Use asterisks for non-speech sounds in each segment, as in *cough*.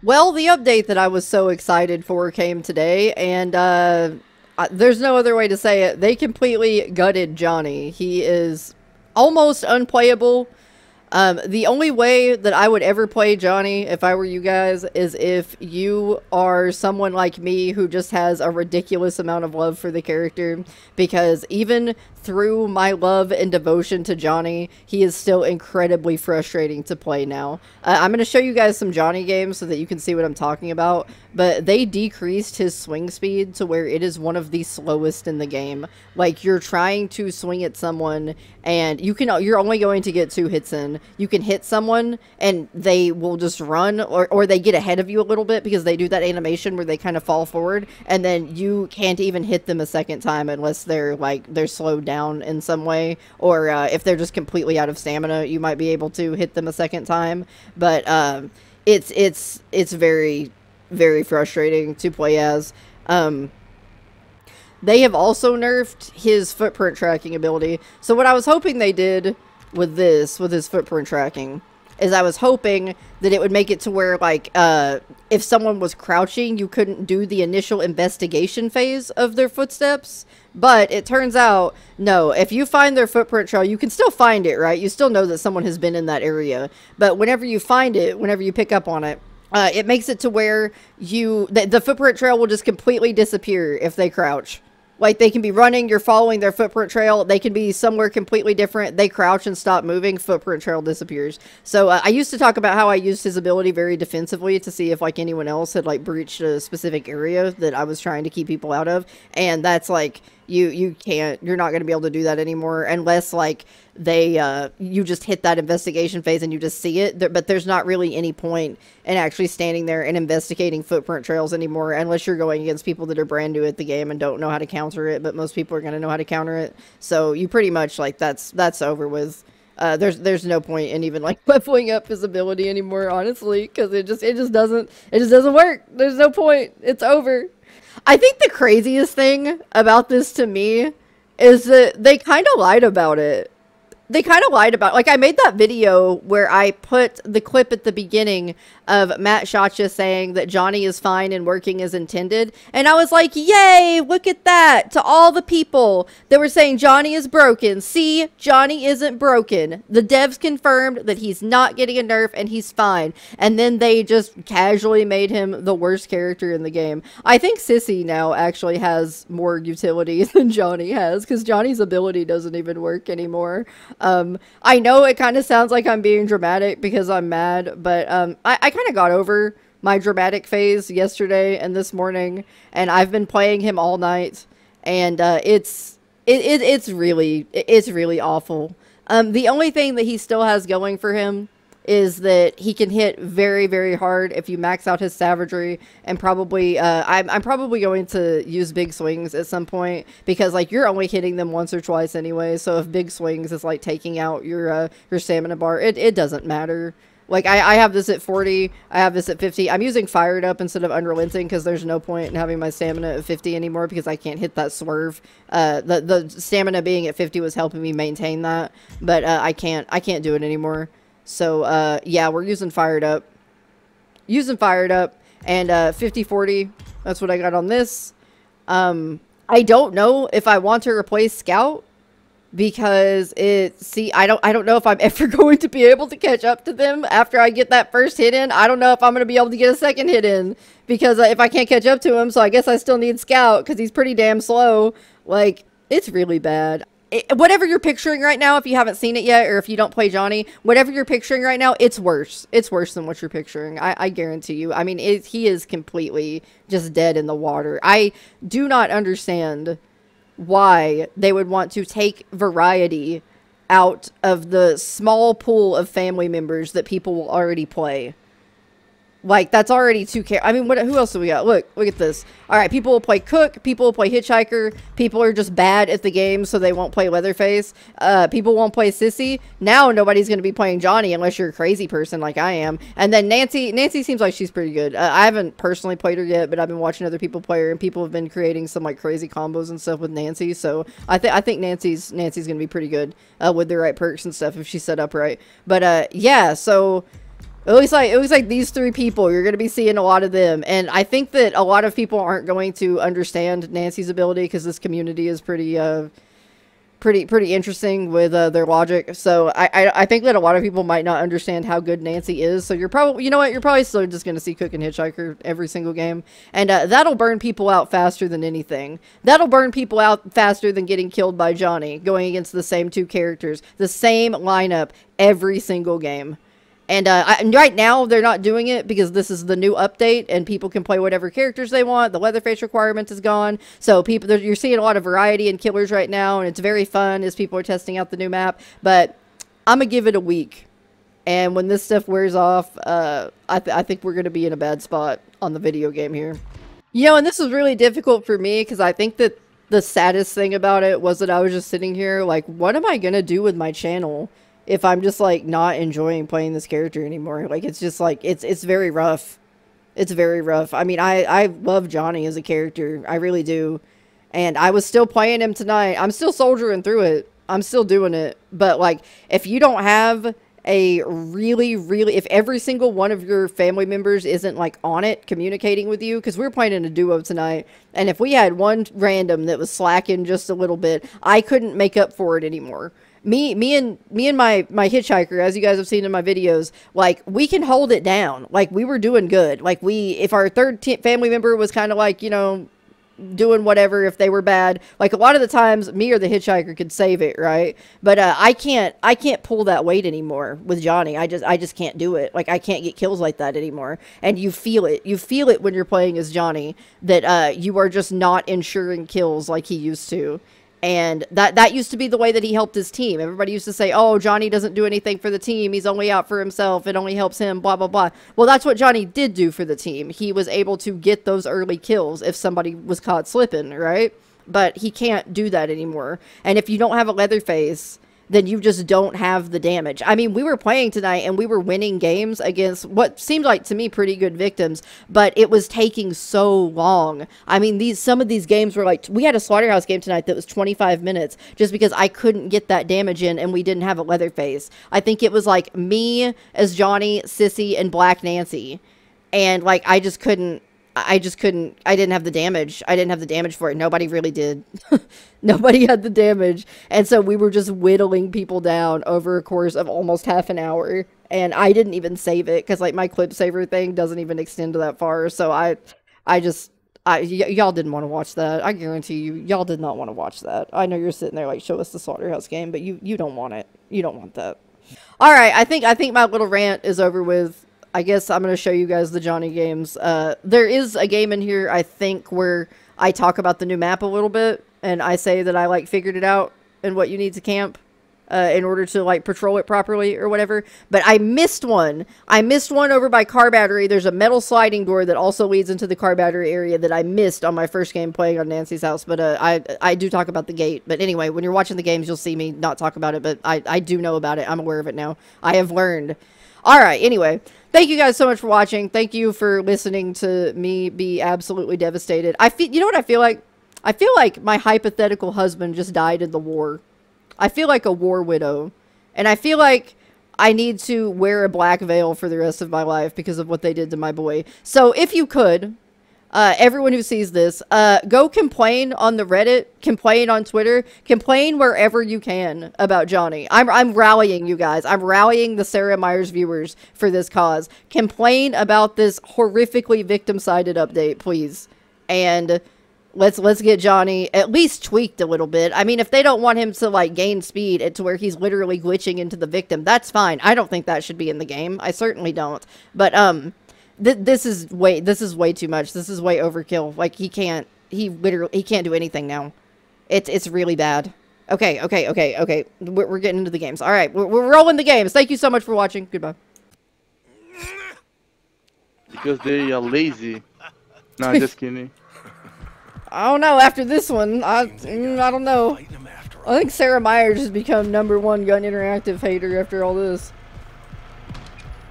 Well, the update that I was so excited for came today, and uh, there's no other way to say it. They completely gutted Johnny. He is almost unplayable. Um, the only way that I would ever play Johnny, if I were you guys, is if you are someone like me who just has a ridiculous amount of love for the character. Because even through my love and devotion to Johnny, he is still incredibly frustrating to play now. Uh, I'm going to show you guys some Johnny games so that you can see what I'm talking about, but they decreased his swing speed to where it is one of the slowest in the game. Like, you're trying to swing at someone, and you can, you're only going to get two hits in. You can hit someone, and they will just run, or, or they get ahead of you a little bit because they do that animation where they kind of fall forward, and then you can't even hit them a second time unless they're, like, they're slowed down in some way, or uh, if they're just completely out of stamina, you might be able to hit them a second time. But um, it's it's it's very very frustrating to play as. Um, they have also nerfed his footprint tracking ability. So what I was hoping they did with this, with his footprint tracking, is I was hoping that it would make it to where, like, uh, if someone was crouching, you couldn't do the initial investigation phase of their footsteps. But it turns out, no, if you find their footprint trail, you can still find it, right? You still know that someone has been in that area. But whenever you find it, whenever you pick up on it, uh, it makes it to where you the, the footprint trail will just completely disappear if they crouch. Like they can be running, you're following their footprint trail. They can be somewhere completely different. They crouch and stop moving, footprint trail disappears. So uh, I used to talk about how I used his ability very defensively to see if like anyone else had like breached a specific area that I was trying to keep people out of, and that's like you you can't you're not going to be able to do that anymore unless like they uh you just hit that investigation phase and you just see it. But there's not really any point in actually standing there and investigating footprint trails anymore unless you're going against people that are brand new at the game and don't know how to counter it but most people are going to know how to counter it. So you pretty much like that's that's over with. Uh, there's there's no point in even like *laughs* leveling up his ability anymore honestly because it just it just doesn't it just doesn't work. There's no point. It's over I think the craziest thing about this to me is that they kind of lied about it they kind of lied about like I made that video where I put the clip at the beginning of Matt Shotcha saying that Johnny is fine and working as intended and I was like yay look at that to all the people that were saying Johnny is broken. See Johnny isn't broken. The devs confirmed that he's not getting a nerf and he's fine. And then they just casually made him the worst character in the game. I think Sissy now actually has more utility *laughs* than Johnny has because Johnny's ability doesn't even work anymore um, I know it kind of sounds like I'm being dramatic because I'm mad, but um, I, I kind of got over my dramatic phase yesterday and this morning, and I've been playing him all night, and uh, it's it, it it's really it's really awful. Um, the only thing that he still has going for him is that he can hit very, very hard if you max out his savagery. And probably, uh, I'm, I'm probably going to use big swings at some point because, like, you're only hitting them once or twice anyway. So if big swings is like taking out your uh, your stamina bar, it, it doesn't matter. Like, I, I have this at 40, I have this at 50. I'm using Fired Up instead of Unrelenting because there's no point in having my stamina at 50 anymore because I can't hit that swerve. Uh, the, the stamina being at 50 was helping me maintain that, but uh, I can't I can't do it anymore. So, uh, yeah, we're using Fired Up. Using Fired Up. And uh, 5040, that's what I got on this. Um, I don't know if I want to replace Scout because it see I don't I don't know if I'm *laughs* ever going to be able to catch up to them after I get that first hit in. I don't know if I'm going to be able to get a second hit in because uh, if I can't catch up to him, so I guess I still need Scout because he's pretty damn slow. Like it's really bad it, whatever you're picturing right now, if you haven't seen it yet, or if you don't play Johnny, whatever you're picturing right now, it's worse. It's worse than what you're picturing. I, I guarantee you. I mean, it, he is completely just dead in the water. I do not understand why they would want to take variety out of the small pool of family members that people will already play. Like, that's already too care. I mean, what? who else do we got? Look, look at this. All right, people will play Cook. People will play Hitchhiker. People are just bad at the game, so they won't play Leatherface. Uh, people won't play Sissy. Now nobody's going to be playing Johnny unless you're a crazy person like I am. And then Nancy. Nancy seems like she's pretty good. Uh, I haven't personally played her yet, but I've been watching other people play her, and people have been creating some like crazy combos and stuff with Nancy. So I think I think Nancy's Nancy's going to be pretty good uh, with the right perks and stuff if she's set up right. But uh, yeah, so It looks like it looks like these three people. You're going to be seeing a lot of them, and I think that a lot of people aren't going to understand Nancy's ability because this community is pretty, uh, pretty, pretty interesting with uh, their logic. So I, I, I think that a lot of people might not understand how good Nancy is. So you're probably, you know what, you're probably still just going to see Cook and Hitchhiker every single game, and uh, that'll burn people out faster than anything. That'll burn people out faster than getting killed by Johnny going against the same two characters, the same lineup every single game. And, uh, I, right now, they're not doing it because this is the new update and people can play whatever characters they want. The Leatherface requirement is gone. So people, you're seeing a lot of variety in killers right now, and it's very fun as people are testing out the new map. But I'm to give it a week. And when this stuff wears off, uh, I, th I think we're to be in a bad spot on the video game here. You know, and this was really difficult for me because I think that the saddest thing about it was that I was just sitting here like, what am I to do with my channel? If I'm just like not enjoying playing this character anymore. Like it's just like it's it's very rough. It's very rough. I mean, I I love Johnny as a character. I really do. And I was still playing him tonight. I'm still soldiering through it. I'm still doing it. But like if you don't have a really really if every single one of your family members isn't like on it communicating with you because we are playing in a duo tonight and if we had one random that was slacking just a little bit i couldn't make up for it anymore me me and me and my my hitchhiker as you guys have seen in my videos like we can hold it down. Like we were doing good. Like we if our third family member was kind of like you know doing whatever if they were bad like a lot of the times me or the hitchhiker could save it right? But uh, i can't i can't pull that weight anymore with johnny. I just i just can't do it. Like i can't get kills like that anymore. And you feel it. You feel it when you're playing as johnny that uh, you are just not ensuring kills like he used to and that that used to be the way that he helped his team. Everybody used to say, "Oh, Johnny doesn't do anything for the team. He's only out for himself. It only helps him." Blah blah blah. Well, that's what Johnny did do for the team. He was able to get those early kills if somebody was caught slipping, right? But he can't do that anymore. And if you don't have a Leatherface, then you just don't have the damage. I mean, we were playing tonight and we were winning games against what seemed like to me pretty good victims, but it was taking so long. I mean, these some of these games were like we had a slaughterhouse game tonight that was 25 minutes just because I couldn't get that damage in and we didn't have a Leatherface. I think it was like me as Johnny, Sissy, and Black Nancy. And like I just couldn't I just couldn't. I didn't have the damage. I didn't have the damage for it. Nobody really did. *laughs* Nobody had the damage. And so we were just whittling people down over a course of almost half an hour. And I didn't even save it because, like, my clip saver thing doesn't even extend to that far. So I, I just, I, y- y'all didn't want to watch that. I guarantee you, y'all did not want to watch that. I know you're sitting there like, show us the slaughterhouse game, but you, you don't want it. You don't want that. All right, I think I think my little rant is over with. I guess I'm going to show you guys the Johnny games. Uh, there is a game in here, I think, where I talk about the new map a little bit, and I say that I, like, figured it out and what you need to camp. Uh, in order to like patrol it properly or whatever. But I missed one. I missed one over by car battery. There's a metal sliding door that also leads into the car battery area that I missed on my first game playing on Nancy's house. But uh, I I do talk about the gate. But anyway, when you're watching the games, you'll see me not talk about it. But I I do know about it. I'm aware of it now. I have learned. All right. Anyway, thank you guys so much for watching. Thank you for listening to me be absolutely devastated. I feel, you know what I feel like? I feel like my hypothetical husband just died in the war. I feel like a war widow. And I feel like I need to wear a black veil for the rest of my life because of what they did to my boy. So if you could, uh, everyone who sees this, uh, go complain on the Reddit, complain on Twitter, complain wherever you can about Johnny. I'm, I'm rallying you guys. I'm rallying the Serra Myers viewers for this cause. Complain about this horrifically victim-sided update, please. And let's let's get Johnny at least tweaked a little bit. I mean, if they don't want him to like gain speed to where he's literally glitching into the victim, that's fine. I don't think that should be in the game. I certainly don't. But um th this is way this is way too much. This is way overkill. Like he can't he literally he can't do anything now. It's it's really bad. Okay, okay, okay, okay. We're, we're getting into the games. All right, we're, we're rolling the games. Thank you so much for watching. Goodbye. Because they are lazy. *laughs* No, just kidding. I don't know. After this one, I mm, I don't know. I think Serra Myers has become number one gun interactive hater after all this.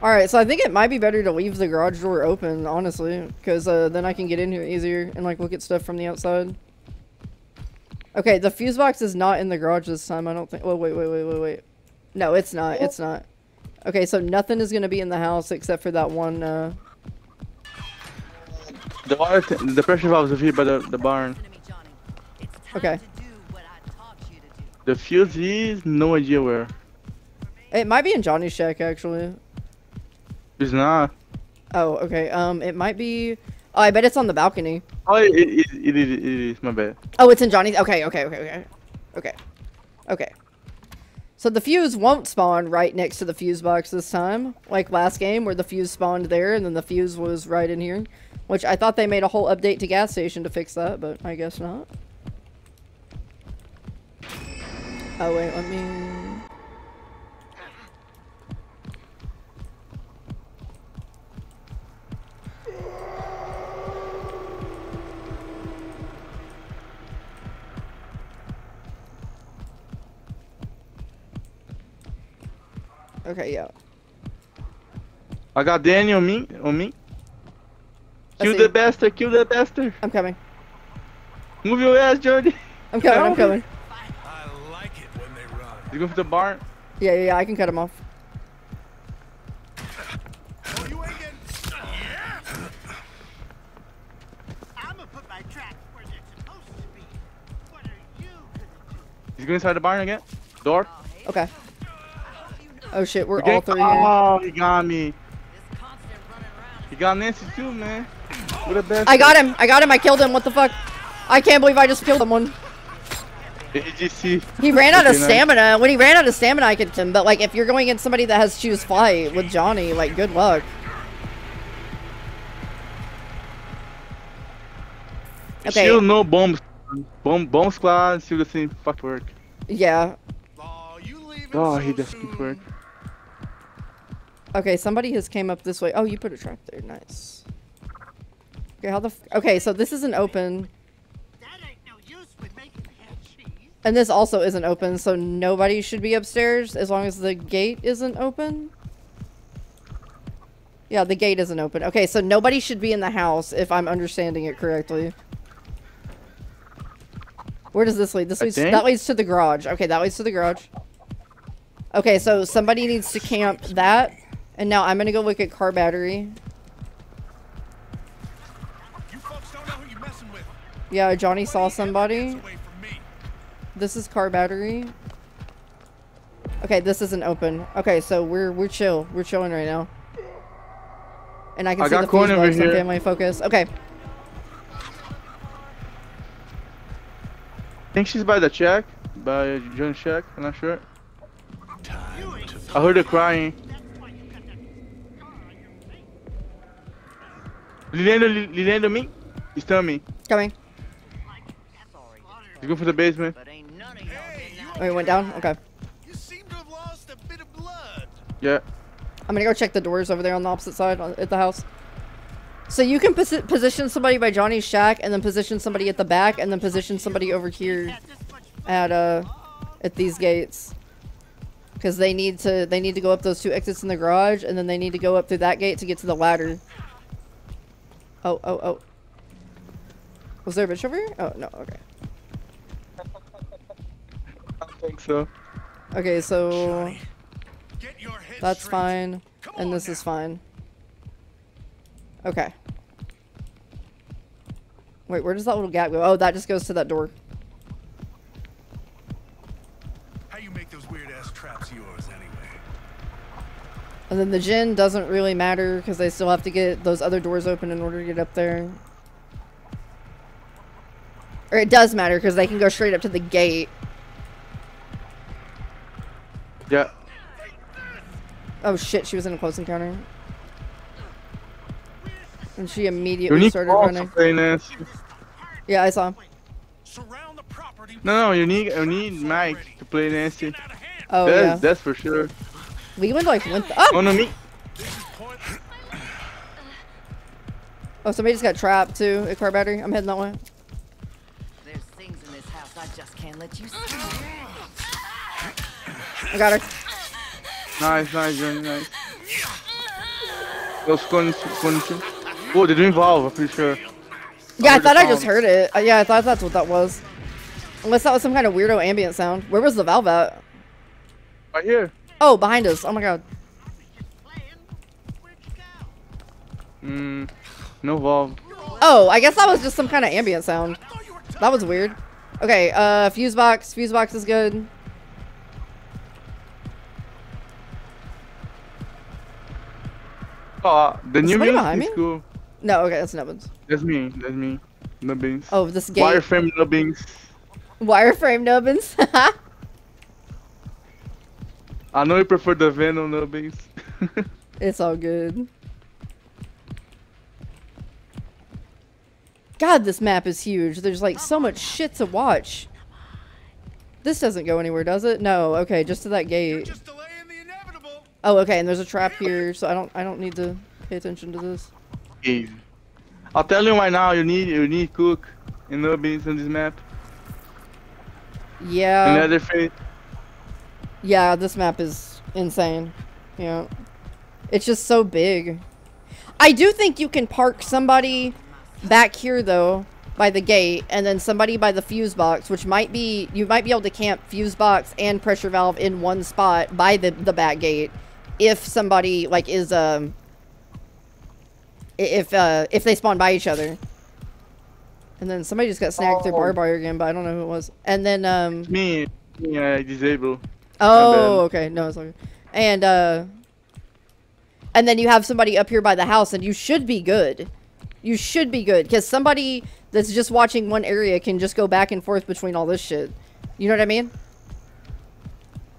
Alright, so I think it might be better to leave the garage door open, honestly, because uh, then I can get in here easier and like look at stuff from the outside. Okay, the fuse box is not in the garage this time, I don't think. Oh, wait, wait, wait, wait, wait. No, it's not. It's not. Okay, so nothing is gonna be in the house except for that one. Uh, The water, t- the pressure valve is here by the, the barn. Enemy Johnny. It's time Okay. to do what I taught you to do. The fuse is no idea where. it might be in Johnny's shack actually. It's not. Oh, okay. Um, it might be. Oh, I bet it's on the balcony. Oh, it, it, it, it, it is. My bad. Oh, it's in Johnny's. Okay, okay, okay, okay, okay, okay. So the fuse won't spawn right next to the fuse box this time, like last game where the fuse spawned there and then the fuse was right in here. Which I thought they made a whole update to gas station to fix that, but I guess not. Oh wait, let me. Okay, yeah. I got Danny on me. On me. Kill the bastard. Kill the bastard. I'm coming. Move your ass, Jordy. I'm coming. I'm *laughs* coming. I like it when they run. You go for the barn? Yeah, yeah, yeah. I can cut him off. You ain't getting. Yeah. I'm gonna put my tracks where they're supposed to be. What are you? He's going inside the barn again. Door. Okay. Oh shit, we're all three here. Oh, he got me. This constant running around He got Nancy too, man. What a bastard. I got him. I got him. I killed him. What the fuck? I can't believe I just killed someone. AGC. He ran out of stamina. When he ran out of stamina, I could him. But like, if you're going against somebody that has choose fight with Johnny, like, good luck. Okay. Still no bombs. Bomb, bomb squad. Still the same fuck work. Yeah. Oh, you leaving so he does soon. good work. Okay, somebody has came up this way. Oh, you put a trap there. Nice. Okay, how the? F okay, so this isn't open, That ain't no use with making cheese. and this also isn't open. So nobody should be upstairs as long as the gate isn't open. Yeah, the gate isn't open. Okay, so nobody should be in the house if I'm understanding it correctly. Where does this lead? This leads that leads to the garage. Okay, that leads to the garage. Okay, so somebody needs to camp that. And now I'm gonna go look at car battery. You folks don't know who you're messing with. Yeah, Johnny saw somebody. Hands away from me. This is car battery. Okay, this isn't open. Okay, so we're we're chill. We're chilling right now. And I can I see got the corn fuse over bugs on here. family focus. Okay. I think she's by the check. By John check. I'm not sure. Time to I heard her crying. Lilendo, Lilendo me. He's telling me. Coming. He's going for the basement. but ain't none of y'all Hey, getting you out. Oh, he went down? Okay. You seem to have lost a bit of blood. Yeah. I'm gonna go check the doors over there on the opposite side at the house. So you can posi- position somebody by Johnny's shack, and then position somebody at the back, and then position somebody over here Had this much fun. at uh at these gates. Because they need to they need to go up those two exits in the garage, and then they need to go up through that gate to get to the ladder. Oh oh oh. Was there a bitch over here? Oh no. Okay. *laughs* I think so. Okay. So get your head that's straight. fine, Come and on this is fine. Okay. Wait, where does that little gap go? Oh, that just goes to that door. And then the gin doesn't really matter because they still have to get those other doors open in order to get up there. Or it does matter because they can go straight up to the gate. Yeah. Oh shit, she was in a close encounter. And she immediately started running. Yeah, I saw. Surround the property. No, no, you need, you need Mike to play Nancy. Out of hand. Oh that's, yeah. that's for sure. Leland like went. oh! Oh no, me. This is point. oh, somebody just got trapped too at car battery. I'm heading that way. There's things in this house I just can't let you see. I got her. Nice, nice, Johnny, nice. Those scoring, scoring. Oh, they're doing Valve, I'm pretty sure. Yeah, I heard the thought I just heard it. Uh, yeah, I thought that's what that was. Unless that was some kind of weirdo ambient sound. Where was the valve at? Right here. Oh, behind us. Oh my god. Mm, no valve. Oh, I guess that was just some kind of ambient sound. That was weird. Okay, uh, fuse box. Fuse box is good. Oh, the is new music behind is me? cool. No, okay, that's Nubbins. That's me. That's me. Nubbins. Oh, this game. Wireframe Nubbins. Wireframe Nubbins. *laughs* I know you prefer the Venom nubbins. *laughs* it's all good. God, this map is huge. There's like so much shit to watch. This doesn't go anywhere, does it? No. Okay, just to that gate. Just delaying the inevitable. Oh, okay, and there's a trap here, so I don't I don't need to pay attention to this. Easy. I'll tell you right now. You need you need cook and nubbins on this map. Yeah. Another thing. Yeah, this map is insane. Yeah. It's just so big. I do think you can park somebody back here though by the gate and then somebody by the fuse box which might be you might be able to camp fuse box and pressure valve in one spot by the the back gate if somebody like is um if uh if they spawn by each other and then somebody just got snagged through Oh. barbed wire again but i don't know who it was and then um Me, me, I disable. Oh, okay. No, it's okay. And uh and then you have somebody up here by the house and you should be good. You should be good cuz somebody that's just watching one area can just go back and forth between all this shit. You know what I mean?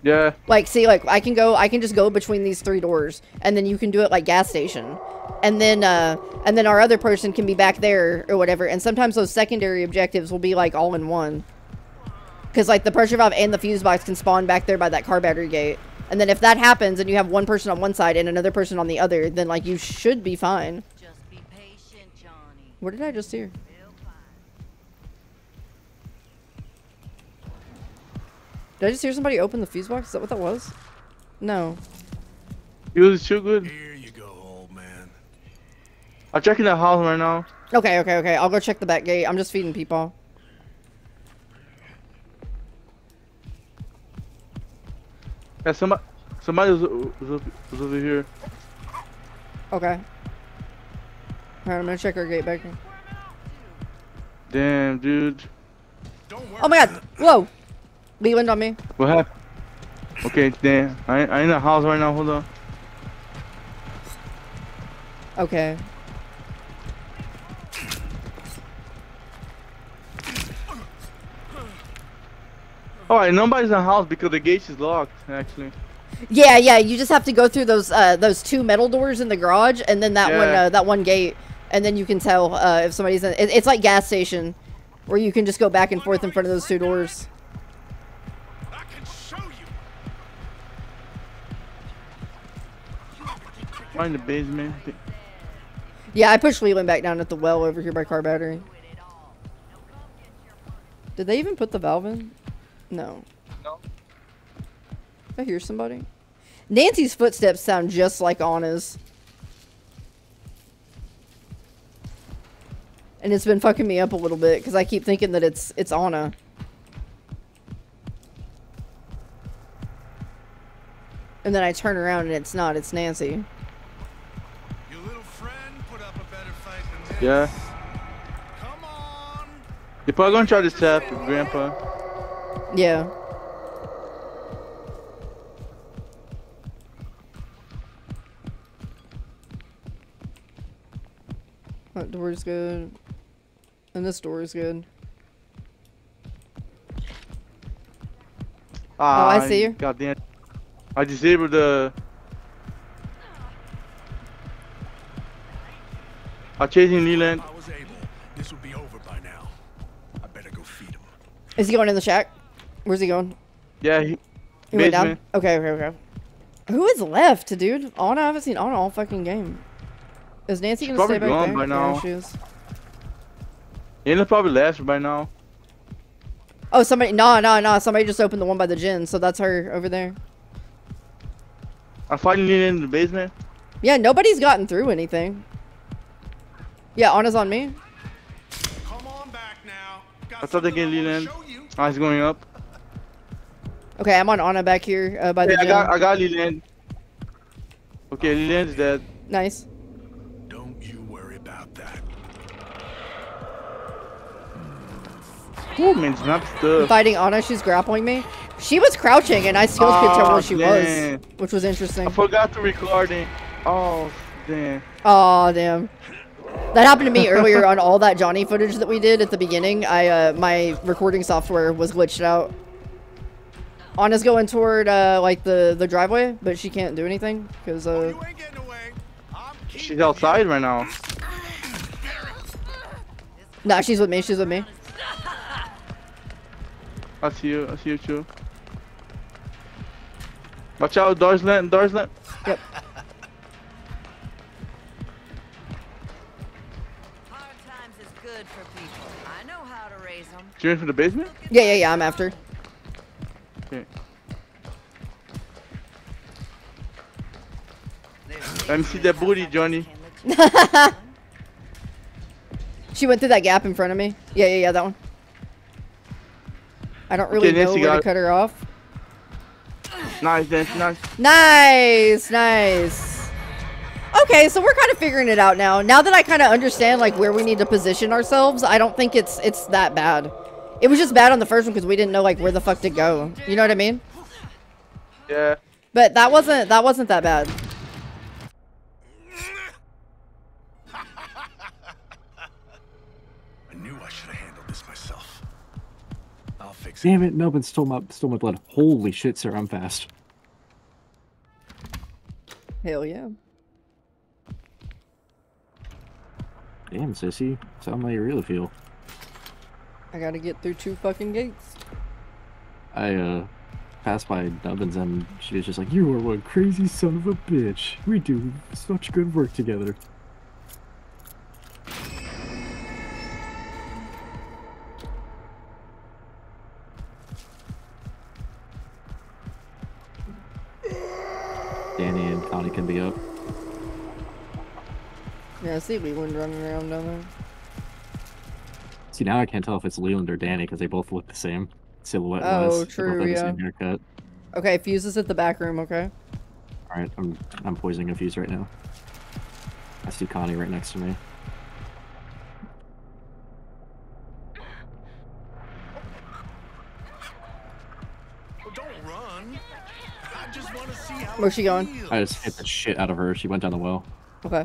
Yeah. Like see like I can go I can just go between these three doors and then you can do it like gas station. And then uh and then our other person can be back there or whatever. And sometimes those secondary objectives will be like all in one. Because, like, the pressure valve and the fuse box can spawn back there by that car battery gate. And then if that happens and you have one person on one side and another person on the other, then, like, you should be fine. Just be patient, Johnny. What did I just hear? Did I just hear somebody open the fuse box? Is that what that was? No. It was too good. Here you go, old man. I'm checking the house right now. Okay, okay, okay. I'll go check the back gate. I'm just feeding people. Yeah, somebody, somebody was, was, was over here. Okay. Alright, I'm gonna check our gate back here. Damn, dude. Oh my god! Whoa! Leland on me. What happened? Okay, damn. I, I in the house right now. Hold on. Okay. Alright, nobody's in the house because the gate is locked, actually. Yeah, yeah. You just have to go through those uh, those two metal doors in the garage, and then that one uh, that one gate, and then you can tell uh, if somebody's in. It, it's like gas station, where you can just go back and forth in front of those two doors. I can show you. Right in the basement. Yeah, I pushed Leland back down at the well over here by car battery. Did they even put the valve in? No. No. I hear somebody. Nancy's footsteps sound just like Ana's. And it's been fucking me up a little bit because I keep thinking that it's it's Ana. And then I turn around and it's not, it's Nancy. Your little friend put up a better fight than this. Yeah. Come on. You're probably gonna try to tap Grandpa. Yeah. That door's good. And this door is good. Ah, Oh, I see you. God damn. I disabled the. I'm chasing Leland. I was able, this would be over by now. I better go feed him. Is he going in the shack? Where's he going? Yeah, he. He went down? Basement. Okay, okay, okay. Who is left, dude? Ana, I haven't seen Ana all fucking game. Is Nancy She's gonna stay probably back gone there? by Yeah, now. she is. Leland probably left by now. Oh, somebody, no, no, no, somebody just opened the one by the gin, so that's her over there. I'm fighting Leland in the basement. Yeah, nobody's gotten through anything. Yeah, Ana's on me. Come on back now. Got I thought they something get I wanna Leland. show you. Ah, he's going up. Okay, I'm on Ana back here uh, by the Hey, I got, I got Leland. Okay, Leland's dead. Nice. Don't you worry about that. Ooh, man, snap stuff. Fighting Ana, she's grappling me. She was crouching, and I still could tell Aw, where she damn. was, which was interesting. I forgot to record it. Oh, damn. Oh damn. That happened to me earlier on all that Johnny footage that we did at the beginning. I uh, my recording software was glitched out. Ana's going toward uh, like the the driveway, but she can't do anything because uh, You ain't getting away. I'm She's outside right now. nah, she's with me. She's with me. I see you. I see you too. Watch out, doors let, doors let. Yep. Hard times is good for people. I know how to raise them. You in for the basement? Yeah, yeah, yeah. I'm after. Okay. Let me see that booty, Johnny. *laughs* She went through that gap in front of me. Yeah, yeah, yeah. That one. I don't really Okay, know where to cut her off. Nice, dance, nice. Nice, nice. Okay, so we're kind of figuring it out now. Now that I kind of understand like where we need to position ourselves, I don't think it's it's that bad. It was just bad on the first one because we didn't know like where the fuck to go. You know what I mean? Yeah. But that wasn't that wasn't that bad. *laughs* I knew I should have handled this myself. I'll fix it. Damn it, Melvin stole my stole my blood. Holy shit, sir, I'm fast. Hell yeah. Damn, sissy. Sound how you really feel. I gotta get through two fucking gates. I uh passed by Nubbins and she was just like, You are one crazy son of a bitch. We do such good work together. Danny and Connie can be up. Yeah, I see Leland running around down there. See now I can't tell if it's Leland or Danny because they both look the same. Silhouette Oh, wise. They both true, the yeah. same haircut. Okay, Fuse is at the back room, okay? Alright, I'm I'm poisoning a fuse right now. I see Connie right next to me. Don't. I just want to see Where's she going? I just hit the shit out of her. She went down the well. Okay.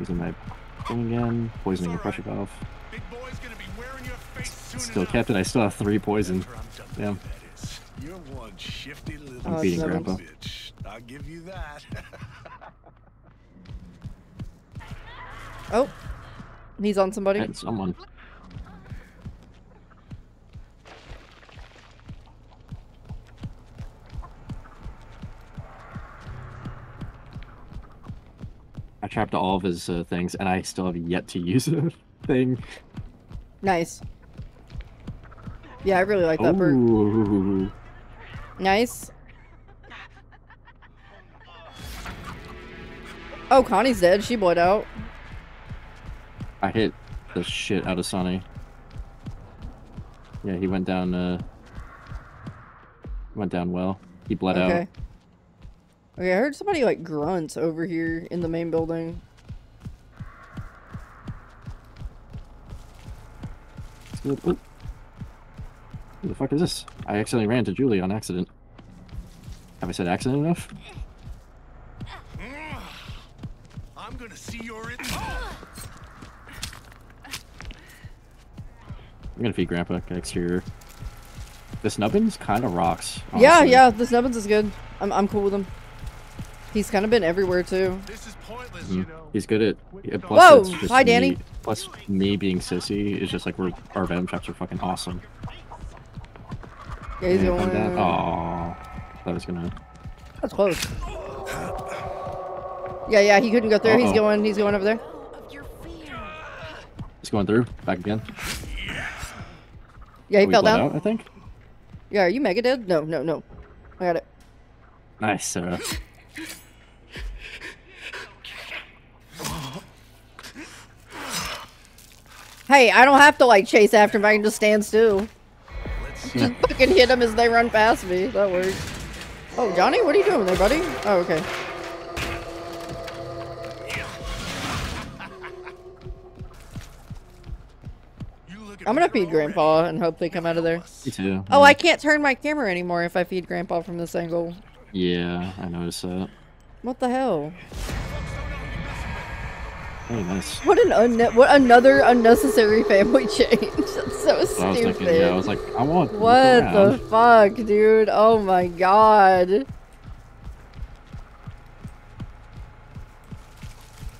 Using my again. Poisoning the pressure valve. Big boy's gonna be wearing your face soon Still. Captain, I still have three poison. After I'm done with Damn. You're one shifty little I'm beating of a Grandpa. bitch. I'll give you that. Oh. He's on somebody. And someone. Trapped all of his uh, things, and I still have yet to *laughs* use a thing. Nice. Yeah, I really like that bird. Nice. Oh, Connie's dead. She bled out. I hit the shit out of Sonny. Yeah, he went down, uh... Went down well. He bled Okay. out. Okay, I heard somebody like grunt over here in the main building. It's good. Who the fuck is this? I accidentally ran to Julie on accident. Have I said accident enough? *sighs* I'm gonna see your in- I'm gonna feed Grandpa exterior. This Nubbins kind of rocks. Yeah, honestly. yeah, this Nubbins is good. I'm, I'm cool with him. He's kind of been everywhere too. This is pointless, hmm. you know. He's good at. yeah, plus Whoa! it's just Hi, Danny. me- plus me being sissy is just like we're our venom traps are fucking awesome. Yeah, he's Yeah, going. come down. Aw, thought was gonna. That's close. Yeah, yeah, he couldn't go through. He's Uh-oh. going. He's going over there. Of your fear. He's going through. Back again. Yeah, he oh, We fell down. Out, I think. Yeah, are you mega dead? No, no, no. I got it. Nice, Serra. Hey, I don't have to like chase after him. I can just stand still. Just fucking hit them as they run past me. That works. Oh, Johnny, what are you doing there, buddy? Oh, okay. I'm gonna feed Grandpa and hope they come out of there. Me too. Oh. I can't turn my camera anymore if I feed Grandpa from this angle. Yeah, I noticed that. What the hell? Hey, nice. What an unne- what another unnecessary family *laughs* change. That's so So I was stupid. thinking, yeah, I was like, I want. what the fuck, dude? Oh my god.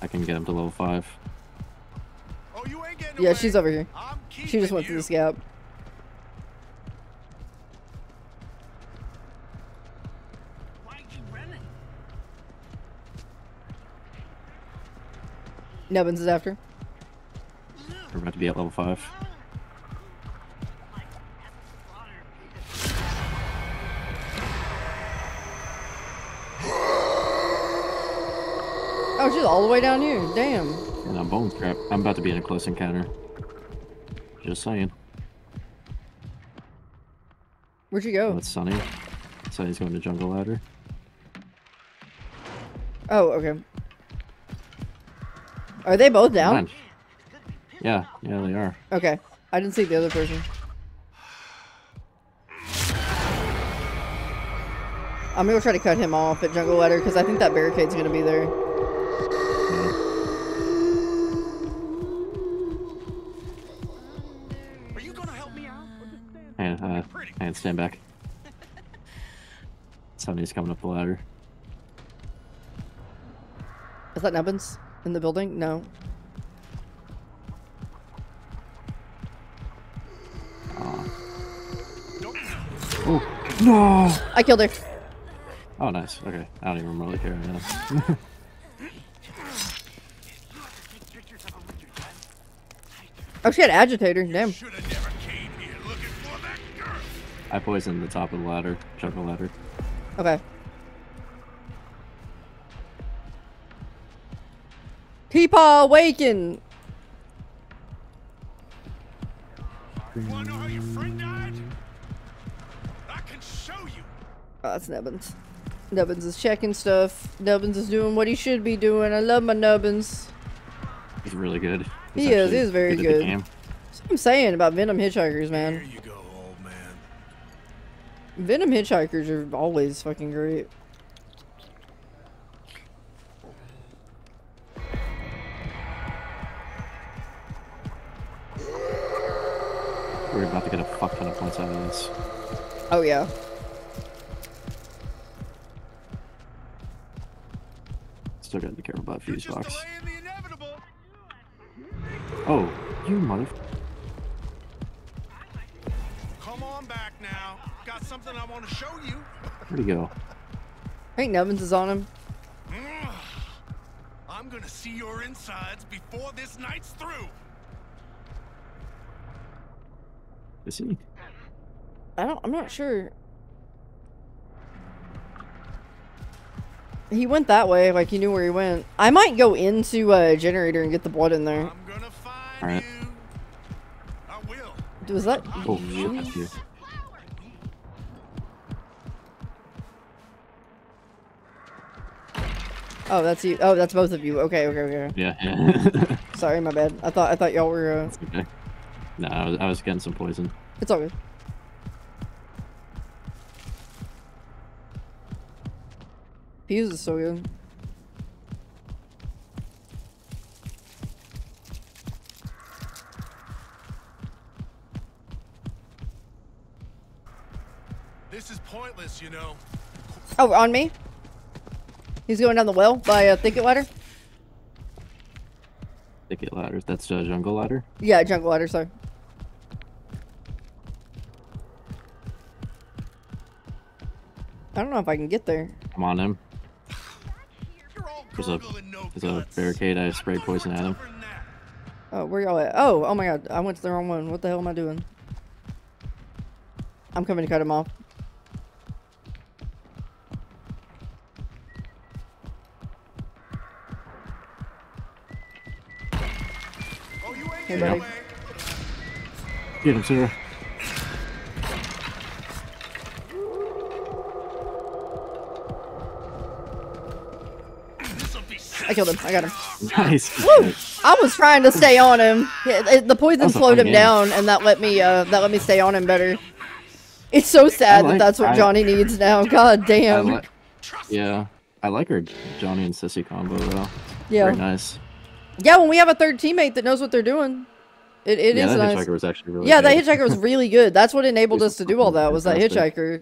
I can get him to level five. Oh, you ain't getting Yeah, away. she's over here. She just keeping went through you. this gap. Nubbins is after. We're about to be at level five. Oh, she's all the way down here. Damn. And I'm bone crap. I'm about to be in a close encounter. Just saying. Where'd you go? That's Sonny. Sonny's going to jungle ladder. Oh, okay. Are they both down? Man. Yeah, yeah, they are. Okay. I didn't see the other person. I'm gonna try to cut him off at Jungle Ladder because I think that barricade's gonna be there. Are you gonna help me out? Stand And, uh, and stand back. *laughs* Somebody's coming up the ladder. Is that Nubbins in the building? No. Oh, no! I killed her. Oh, nice. Okay. I don't even really care now. *laughs* Oh, she had agitator. Damn. Should have never came here looking for that girl. I poisoned the top of the ladder. Jungle ladder. Okay. Peepaw awaken. Wanna mm. know how your friend died? I can show you. Oh, that's Nubbins. Nubbins is checking stuff. Nubbins is doing what he should be doing. I love my Nubbins. He's really good. He's He is, He's very at good. That's what I'm saying about Venom hitchhikers, Here man. you go, old man. Venom hitchhikers are always fucking great. We're about to get a fuck ton of points out of this. Oh yeah. Still gotta be careful about fuse box. delaying the inevitable. Oh, you mother. Come on back now. Got something I want to show you. Where'd he go? I think Nubbins is on him. *sighs* I'm gonna see your insides before this night's through. Is he? I don't. I'm not sure. He went that way, like he knew where he went. I might go into a generator and get the blood in there. I'm gonna find Alright. you. I will. Was that Oh you? shit, that's you. Oh, that's you. Oh, that's both of you. Okay, okay, okay. Yeah, yeah. *laughs* Sorry, my bad. I thought I thought y'all were. Uh, okay. No, I was, I was getting some poison. it's all good. Fuse is so good. This is pointless, you know. Oh, on me. He's going down the well by a thicket ladder. Thicket ladders. That's a jungle ladder. Yeah, jungle ladder. Sorry. I don't know if I can get there. I'm on him. *sighs* There's a- there's a barricade. I sprayed You're poison at him. tougher than that. Oh, where y'all at? Oh, oh my god. I went to the wrong one. What the hell am I doing? I'm coming to cut him off. Oh, you ain't Hey, buddy. Get him, Serra. I killed him. I got him. Nice. I was trying to stay on him. It- it- the poison That was a slowed him game. down, and that let me uh that let me stay on him better. It's so sad like- that that's what I- Johnny needs now. *laughs* God damn. like. Yeah, I like our Johnny and Sissy combo though. yeah. Very nice. Yeah, when we have a third teammate that knows what they're doing, it, it yeah, is that nice. hitchhiker was actually really. Yeah, that hitchhiker was really good. That's what enabled us to do all that was that hitchhiker.